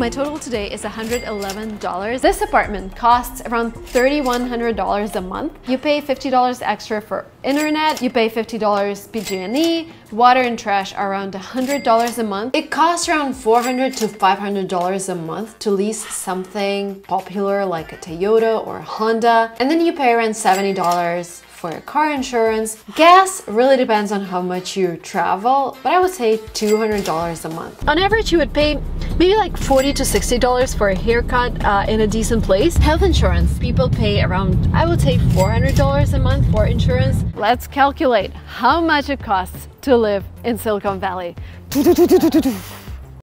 My total today is $111. This apartment costs around $3,100 a month. You pay $50 extra for internet, you pay $50 PG&E, water and trash are around $100 a month. It costs around $400 to $500 a month to lease something popular like a Toyota or a Honda. And then you pay around $70 for your car insurance. Gas really depends on how much you travel, but I would say $200 a month. On average, you would pay maybe like 40 to $60 for a haircut uh, in a decent place. Health insurance, people pay around, I would say $400 a month for insurance. Let's calculate how much it costs to live in Silicon Valley.